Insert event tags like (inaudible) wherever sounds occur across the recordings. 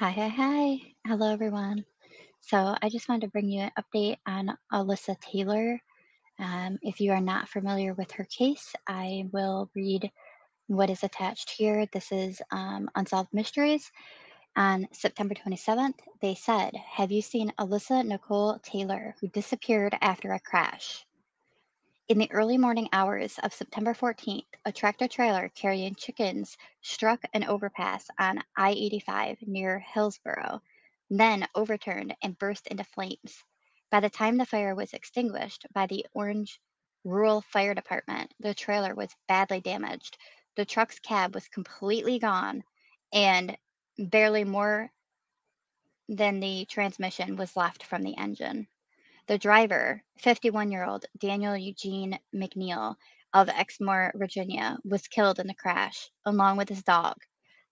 Hi, hi, hi. Hello, everyone. So, I just wanted to bring you an update on Alyssa Taylor. Um, if you are not familiar with her case, I will read what is attached here. This is um, Unsolved Mysteries. On September 27th, they said, Have you seen Alyssa Nicole Taylor, who disappeared after a crash? In the early morning hours of September 14th, a tractor trailer carrying chickens struck an overpass on I 85 near Hillsborough, then overturned and burst into flames. By the time the fire was extinguished by the Orange Rural Fire Department, the trailer was badly damaged. The truck's cab was completely gone, and barely more than the transmission was left from the engine. The driver, 51 year old Daniel Eugene McNeil of Exmore, Virginia, was killed in the crash, along with his dog.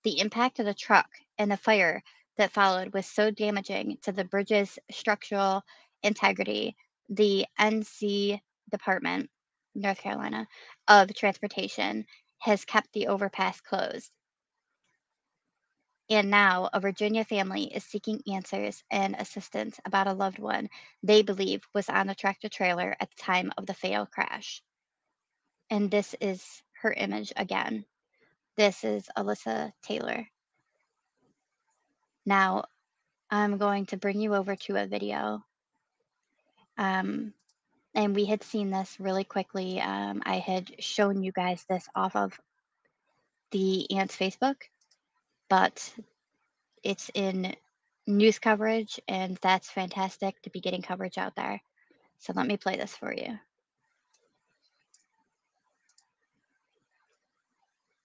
The impact of the truck and the fire that followed was so damaging to the bridge's structural integrity, the NC Department, North Carolina, of Transportation has kept the overpass closed. And now a Virginia family is seeking answers and assistance about a loved one they believe was on the tractor trailer at the time of the fatal crash. And this is her image again. This is Alyssa Taylor. Now, I'm going to bring you over to a video. Um, and we had seen this really quickly. Um, I had shown you guys this off of the aunt's Facebook, but it's in news coverage, and that's fantastic to be getting coverage out there. So let me play this for you.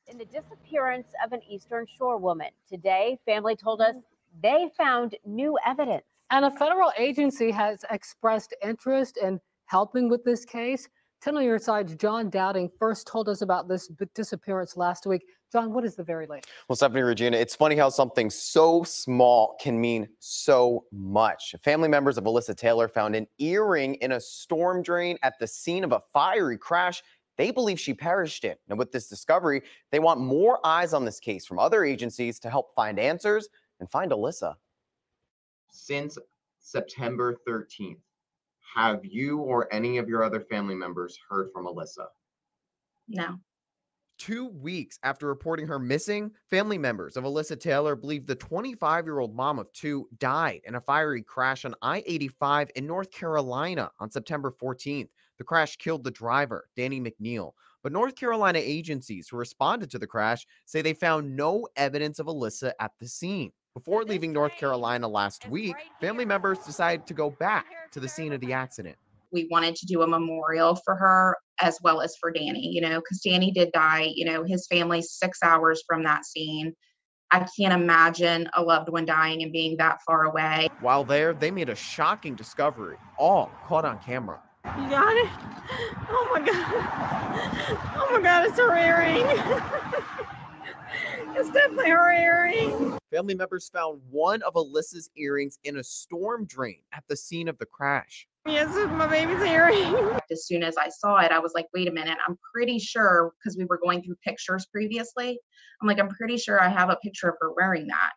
In the disappearance of an Eastern Shore woman. Today, family told us mm-hmm. they found new evidence. And a federal agency has expressed interest in helping with this case. 10 on your side, John Dowding first told us about this disappearance last week. John, what is the very latest? Well, Stephanie Regina, it's funny how something so small can mean so much. Family members of Alyssa Taylor found an earring in a storm drain at the scene of a fiery crash. They believe she perished in. Now, with this discovery, they want more eyes on this case from other agencies to help find answers and find Alyssa. Since September 13th, have you or any of your other family members heard from Alyssa? No. Two weeks after reporting her missing, family members of Alyssa Taylor believe the 25 year old mom of two died in a fiery crash on I 85 in North Carolina on September 14th. The crash killed the driver, Danny McNeil. But North Carolina agencies who responded to the crash say they found no evidence of Alyssa at the scene. Before leaving North Carolina last week, family members decided to go back to the scene of the accident. We wanted to do a memorial for her as well as for Danny, you know, because Danny did die, you know, his family's six hours from that scene. I can't imagine a loved one dying and being that far away. While there, they made a shocking discovery, all caught on camera. You got it? Oh my God. Oh my God, it's her earring. (laughs) it's definitely her earring. Family members found one of Alyssa's earrings in a storm drain at the scene of the crash. Yes, it's my baby's earring. (laughs) As soon as I saw it, I was like, wait a minute, I'm pretty sure because we were going through pictures previously. I'm like, I'm pretty sure I have a picture of her wearing that.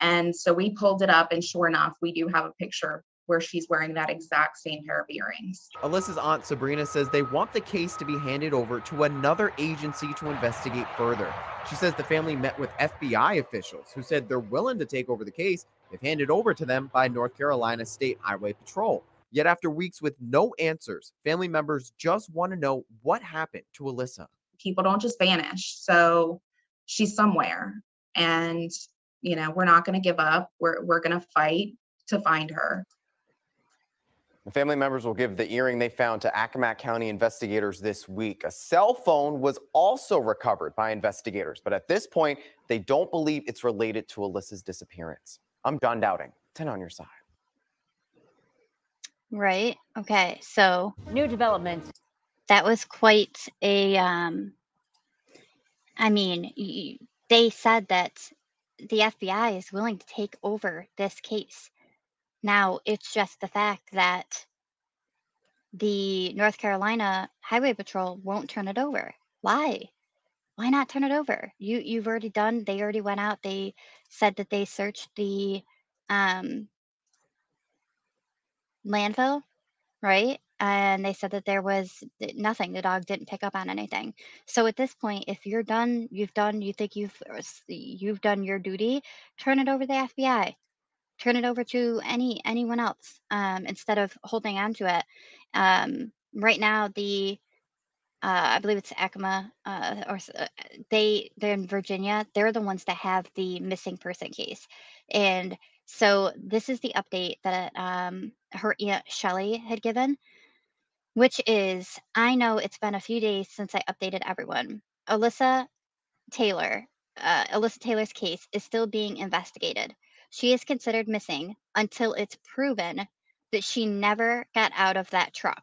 And so we pulled it up, and sure enough, we do have a picture where she's wearing that exact same pair of earrings. Alyssa's aunt Sabrina says they want the case to be handed over to another agency to investigate further. She says the family met with FBI officials who said they're willing to take over the case if handed over to them by North Carolina State Highway Patrol. Yet after weeks with no answers, family members just want to know what happened to Alyssa. People don't just vanish. So she's somewhere. And, you know, we're not going to give up. We're, we're going to fight to find her. The family members will give the earring they found to Accomack County investigators this week. A cell phone was also recovered by investigators, but at this point, they don't believe it's related to Alyssa's disappearance. I'm John Dowding, 10 on your side. Right. Okay. So New developments. that was quite a, um, I mean, y- they said that the FBI is willing to take over this case. Now, it's just the fact that the North Carolina Highway Patrol won't turn it over. Why? why not turn it over? You you've already done. They already went out. They said that they searched the um, landfill, right? And they said that there was nothing. The dog didn't pick up on anything. So at this point, if you're done, you've done. You think you've uh, you've done your duty. Turn it over to the FBI. Turn it over to any anyone else um, instead of holding on to it. Um, right now, the uh, I believe it's Acoma, uh, or uh, they they're in Virginia. They're the ones that have the missing person case, and so this is the update that um, her aunt Shelly had given, which is I know it's been a few days since I updated everyone. Alyssa Taylor, uh, Alyssa Taylor's case is still being investigated. She is considered missing until it's proven that she never got out of that truck.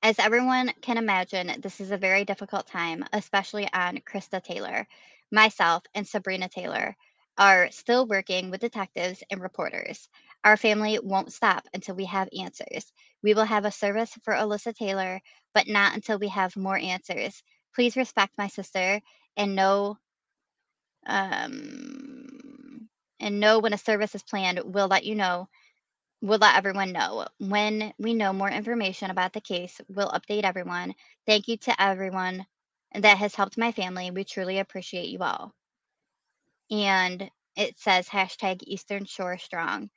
As everyone can imagine, this is a very difficult time, especially on Krista Taylor. Myself and Sabrina Taylor are still working with detectives and reporters. Our family won't stop until we have answers. We will have a service for Alyssa Taylor, but not until we have more answers. Please respect my sister and know um, and know when a service is planned. We'll let you know We'll let everyone know. When we know more information about the case, we'll update everyone. Thank you to everyone that has helped my family. We truly appreciate you all. And it says hashtag Eastern Shore Strong.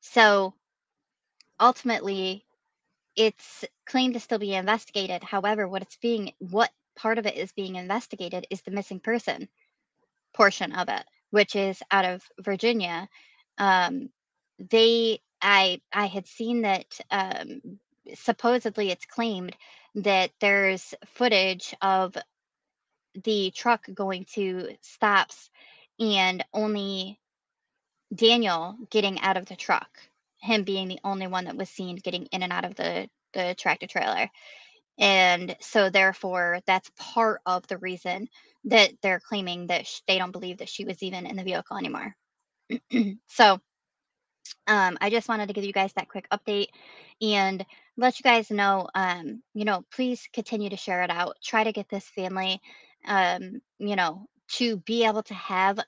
So ultimately, it's claimed to still be investigated. However, what it's being, what part of it is being investigated is the missing person portion of it, which is out of Virginia. Um, they, I, I had seen that um, supposedly it's claimed that there's footage of the truck going to stops and only Daniel getting out of the truck, him being the only one that was seen getting in and out of the the tractor trailer. And so, therefore, that's part of the reason that they're claiming that sh- they don't believe that she was even in the vehicle anymore. (clears throat) so, um, I just wanted to give you guys that quick update and let you guys know, um, you know, please continue to share it out. Try to get this family, um, you know, to be able to have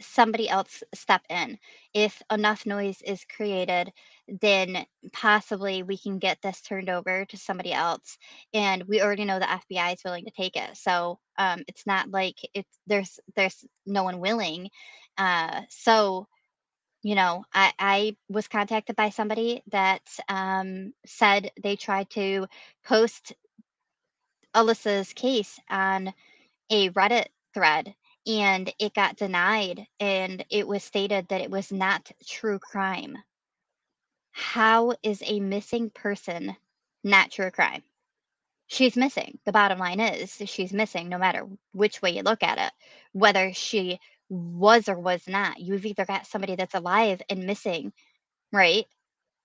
somebody else step in. If enough noise is created, then possibly we can get this turned over to somebody else. And we already know the FBI is willing to take it. So um, it's not like it's there's there's no one willing. Uh, so you know, I, I was contacted by somebody that um, said they tried to post Alyssa's case on a Reddit thread and it got denied and it was stated that it was not true crime. How is a missing person not true crime? She's missing. The bottom line is she's missing no matter which way you look at it, whether she was or was not. You've either got somebody that's alive and missing right?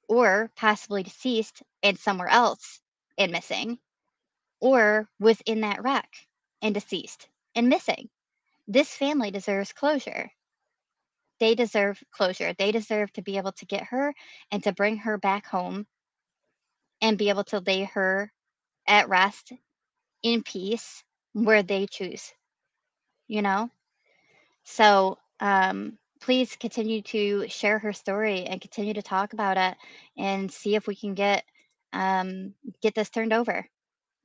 Or possibly deceased and somewhere else and missing, or was in that wreck and deceased and missing. This family deserves closure. They deserve closure. They deserve to be able to get her and to bring her back home and be able to lay her at rest in peace where they choose, you know? So, um, please continue to share her story and continue to talk about it and see if we can get um, get this turned over.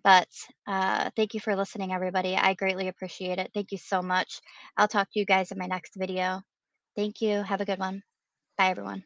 But uh, thank you for listening, everybody. I greatly appreciate it. Thank you so much. I'll talk to you guys in my next video. Thank you. Have a good one. Bye, everyone.